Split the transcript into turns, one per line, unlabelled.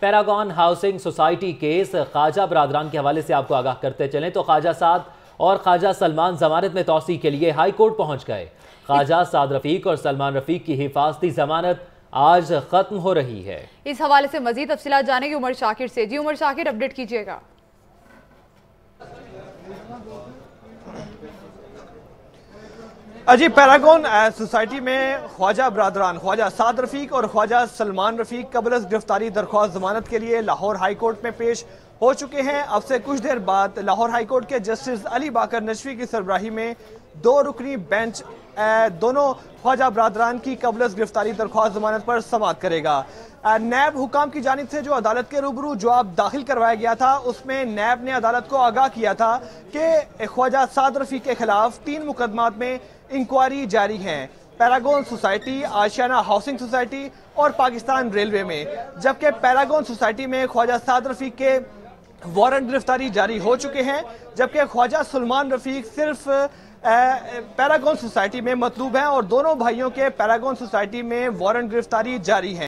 Paragon housing society case Khawaja برادران کے حوالے سے آپ کو آگاہ کرتے چلیں تو خواجہ سعد اور خواجہ سلمان ضمانت میں توسیع کے لیے ہائی کورٹ پہنچ گئے۔ خواجہ سعد رفیق اور سلمان رفیق کی حفاظتی ضمانت آج ختم ہو رہی ہے۔
اس حوالے سے مزید تفصیلات جانے گی عمر شاکر سے۔ جی عمر شاکر، اپڈیٹ کیجیے گا۔
اجی، پیراگون سوسائٹی میں خواجہ برادران، خواجہ سعد رفیق اور خواجہ سلمان رفیق قبل از گرفتاری درخواست ضمانت کے لیے لاہور ہائی کورٹ میں پیش ہو چکے ہیں۔ اب سے کچھ دیر بعد لاہور ہائی کورٹ کے جسٹس علی باکر نشوی کی سربراہی میں دو رکنی بینچ دونوں خواجہ برادران کی قبل از گرفتاری درخواست ضمانت پر سماعت کرے گا۔ نیب حکام کی جانب سے جو عدالت کے روبرو جواب داخل کروایا گیا تھا، اس میں نیب نے عدالت کو آگاہ کیا تھا کہ خواجہ سعد رفیق کے خلاف تین مقدمات میں انکوائری جاری ہیں۔ Paragon society, Ashiana housing society اور پاکستان ریلوے میں۔ جبکہ پیراگون سوسائٹی میں خواجہ سعد رفیق کے وارنٹ گرفتاری جاری ہو چکے ہیں، جبکہ خواجہ سلمان رفیق صرف پیراگون سوسائٹی میں مطلوب ہیں اور دونوں بھائیوں کے پیراگون سوسائٹی میں وارنٹ گرفتاری جاری ہیں